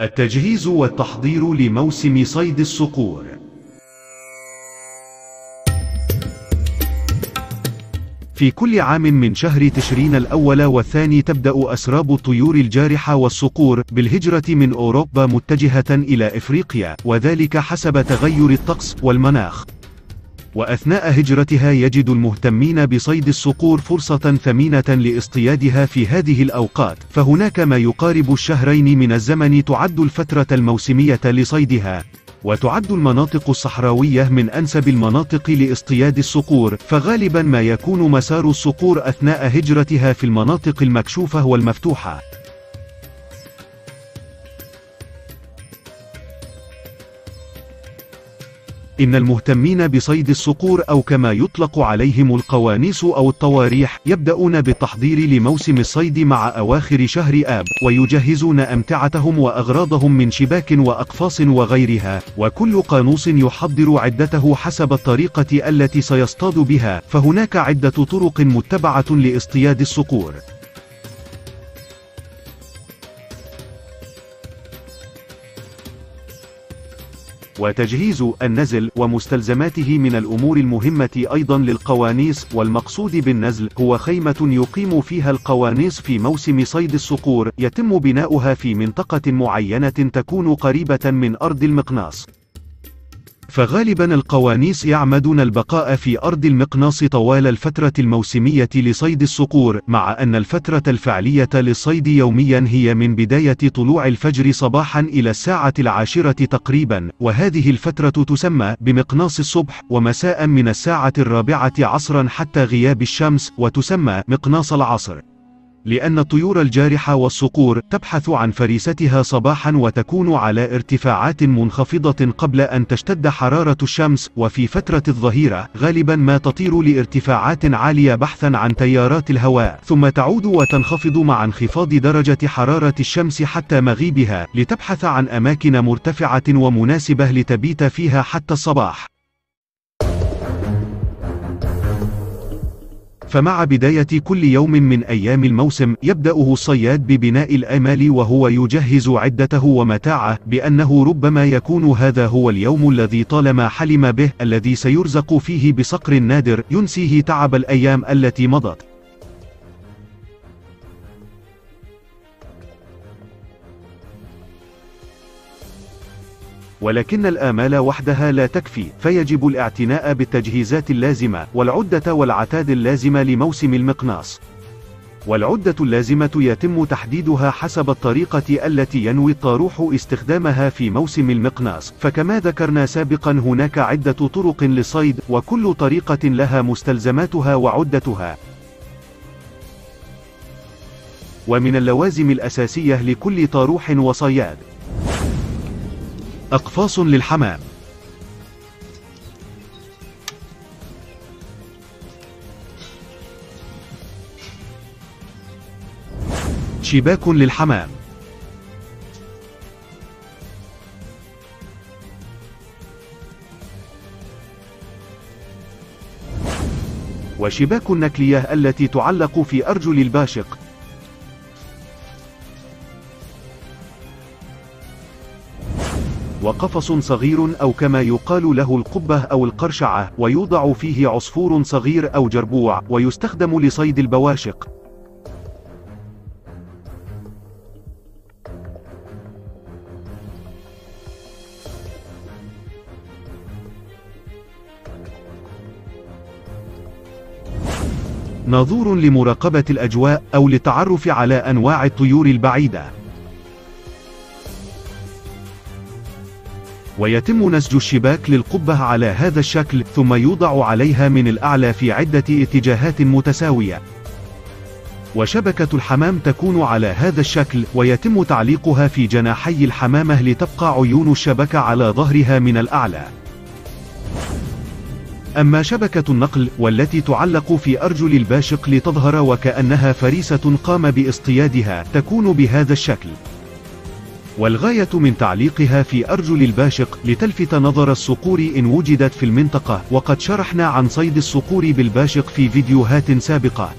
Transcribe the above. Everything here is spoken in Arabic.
التجهيز والتحضير لموسم صيد الصقور. في كل عام من شهر تشرين الأول والثاني تبدأ أسراب الطيور الجارحة والصقور بالهجرة من أوروبا متجهة إلى إفريقيا وذلك حسب تغير الطقس والمناخ. وأثناء هجرتها يجد المهتمين بصيد الصقور فرصة ثمينة لاصطيادها في هذه الأوقات فهناك ما يقارب الشهرين من الزمن تعد الفترة الموسمية لصيدها وتعد المناطق الصحراوية من أنسب المناطق لاصطياد الصقور فغالبا ما يكون مسار الصقور أثناء هجرتها في المناطق المكشوفة والمفتوحة. إن المهتمين بصيد الصقور أو كما يطلق عليهم القوانيس أو الطواريح يبدأون بالتحضير لموسم الصيد مع أواخر شهر آب ويجهزون أمتعتهم وأغراضهم من شباك وأقفاص وغيرها وكل قانوس يحضر عدته حسب الطريقة التي سيصطاد بها فهناك عدة طرق متبعة لإصطياد الصقور. وتجهيز النزل ومستلزماته من الأمور المهمة أيضا للقوانيس والمقصود بالنزل هو خيمة يقيم فيها القوانيس في موسم صيد الصقور يتم بناؤها في منطقة معينة تكون قريبة من أرض المقناص. فغالبا القوانيس يعمدون البقاء في أرض المقناص طوال الفترة الموسمية لصيد الصقور مع أن الفترة الفعلية للصيد يوميا هي من بداية طلوع الفجر صباحا إلى الساعة العاشرة تقريبا وهذه الفترة تسمى بمقناص الصبح ومساء من الساعة الرابعة عصرا حتى غياب الشمس وتسمى مقناص العصر. لأن الطيور الجارحة والصقور تبحث عن فريستها صباحا وتكون على ارتفاعات منخفضة قبل أن تشتد حرارة الشمس وفي فترة الظهيرة غالبا ما تطير لارتفاعات عالية بحثا عن تيارات الهواء. ثم تعود وتنخفض مع انخفاض درجة حرارة الشمس حتى مغيبها لتبحث عن أماكن مرتفعة ومناسبة لتبيت فيها حتى الصباح. فمع بداية كل يوم من أيام الموسم يبدأه الصياد ببناء الآمال وهو يجهز عدته ومتاعه بأنه ربما يكون هذا هو اليوم الذي طالما حلم به الذي سيرزق فيه بصقر نادر ينسيه تعب الأيام التي مضت. ولكن الآمال وحدها لا تكفي فيجب الاعتناء بالتجهيزات اللازمة والعدة والعتاد اللازمة لموسم المقناص. والعدة اللازمة يتم تحديدها حسب الطريقة التي ينوي الطاروح استخدامها في موسم المقناص. فكما ذكرنا سابقا هناك عدة طرق للصيد وكل طريقة لها مستلزماتها وعدتها. ومن اللوازم الأساسية لكل طاروح وصياد. أقفاص للحمام. شباك للحمام. وشباك النكلية التي تعلق في أرجل الباشق. وقفص صغير أو كما يقال له القبة أو القرشعة ويوضع فيه عصفور صغير أو جربوع ويستخدم لصيد البواشق. ناظور لمراقبة الأجواء أو للتعرف على أنواع الطيور البعيدة. ويتم نسج الشباك للقبة على هذا الشكل ثم يوضع عليها من الأعلى في عدة اتجاهات متساوية. وشبكة الحمام تكون على هذا الشكل ويتم تعليقها في جناحي الحمامة لتبقى عيون الشبكة على ظهرها من الأعلى. أما شبكة النقل والتي تعلق في أرجل الباشق لتظهر وكأنها فريسة قام بإصطيادها تكون بهذا الشكل. والغاية من تعليقها في أرجل الباشق لتلفت نظر الصقور إن وجدت في المنطقة وقد شرحنا عن صيد الصقور بالباشق في فيديوهات سابقة.